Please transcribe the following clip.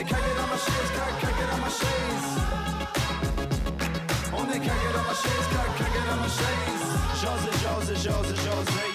est cagué dans ma chaise, cagué dans ma chaise. On est cagué dans Can't get on my chaise. José, José, José, José.